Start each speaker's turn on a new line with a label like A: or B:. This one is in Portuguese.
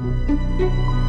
A: Música